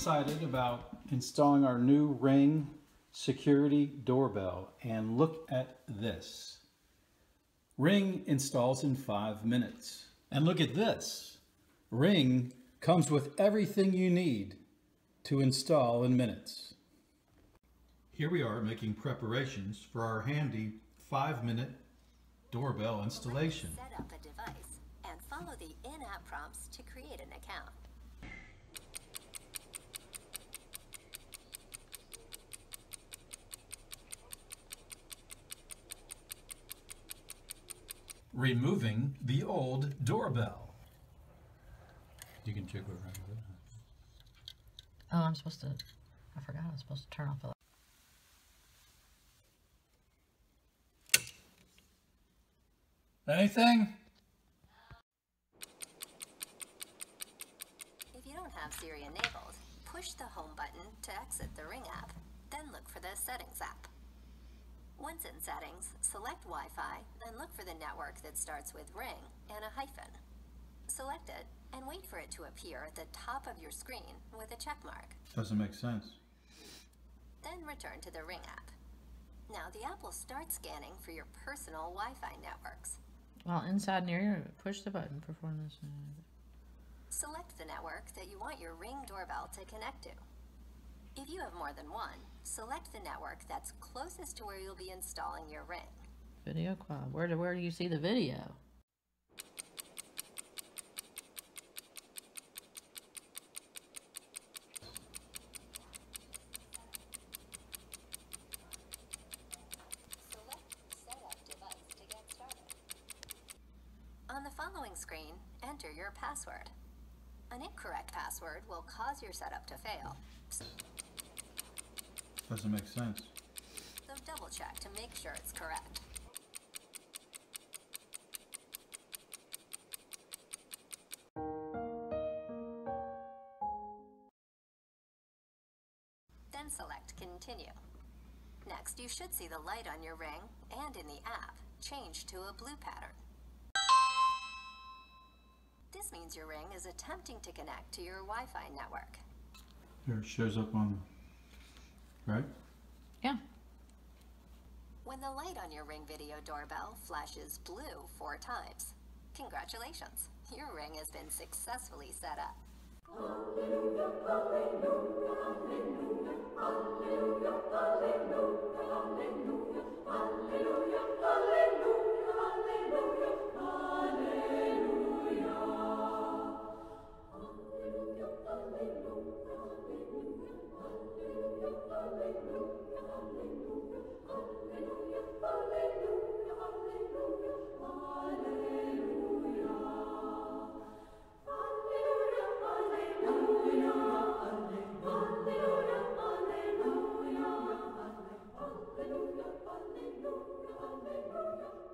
excited about installing our new Ring security doorbell and look at this. Ring installs in five minutes. And look at this. Ring comes with everything you need to install in minutes. Here we are making preparations for our handy five minute doorbell installation. Set up a device and follow the in-app prompts to create an account. Removing the old doorbell. You can jiggle around with it. Oh, I'm supposed to. I forgot I was supposed to turn off the. Anything? If you don't have Siri enabled, push the home button to exit the Ring app, then look for the Settings app. Once in Settings, select Wi-Fi, then look for the network that starts with Ring and a hyphen. Select it and wait for it to appear at the top of your screen with a check mark. Doesn't make sense. Then return to the Ring app. Now the app will start scanning for your personal Wi-Fi networks. While inside near you, push the button. Perform this. Select the network that you want your Ring doorbell to connect to. If you have more than one, select the network that's closest to where you'll be installing your Ring. Video quad. Where do where do you see the video? Select Setup Device to get started. On the following screen, enter your password. An incorrect password will cause your setup to fail, Doesn't make sense. so double check to make sure it's correct. Then select Continue. Next, you should see the light on your ring and in the app change to a blue pattern. This means your ring is attempting to connect to your Wi-Fi network. Here it shows up on, right? Yeah. When the light on your Ring video doorbell flashes blue four times, congratulations, your Ring has been successfully set up. Alleluia, alleluia, alleluia, alleluia, alleluia, alleluia, alleluia. Alleluia, Alleluia.